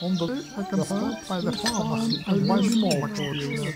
On the, I can stop by the pharmacy and buy small exterior.